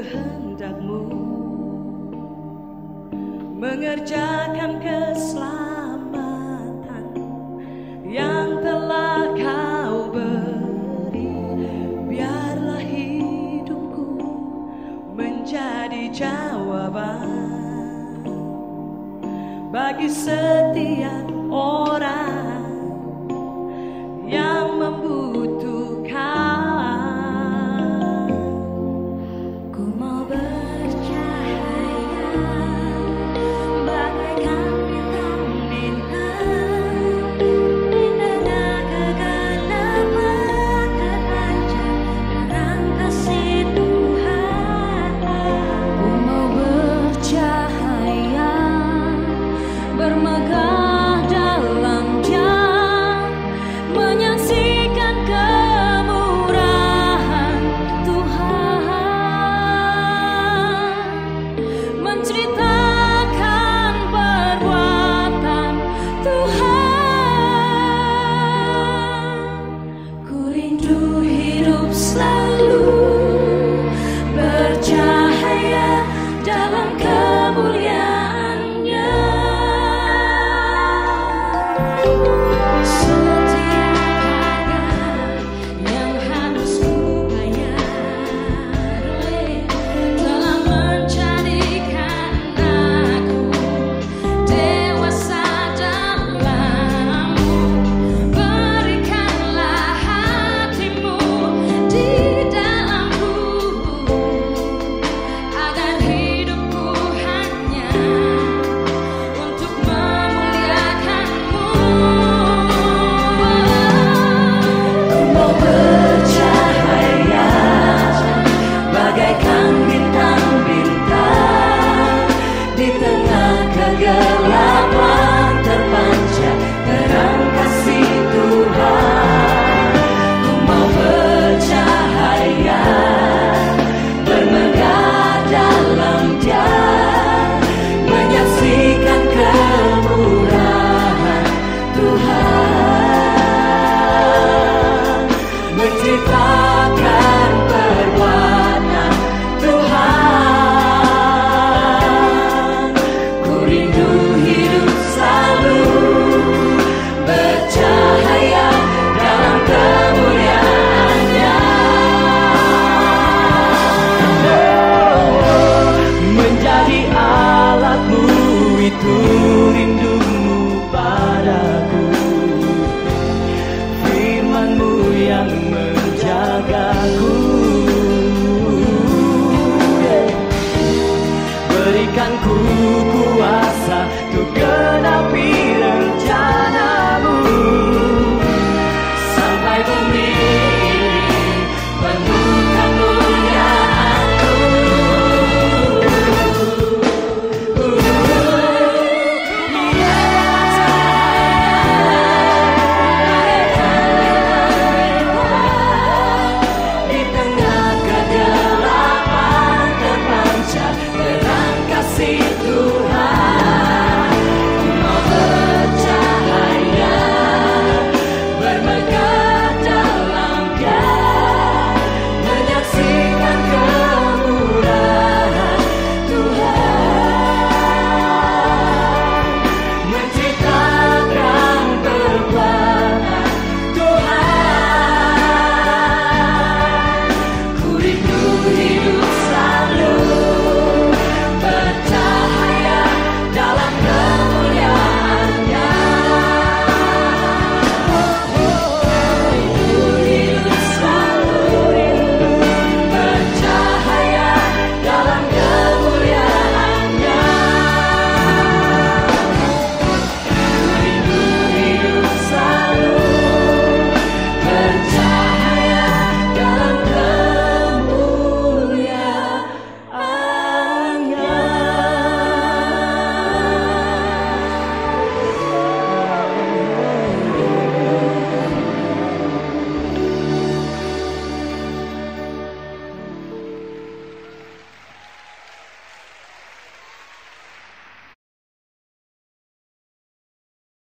kehendakmu. Mengerjakan keselamatan yang telah kau beri. Biarlah hidupku menjadi jawaban bagi setiap orang.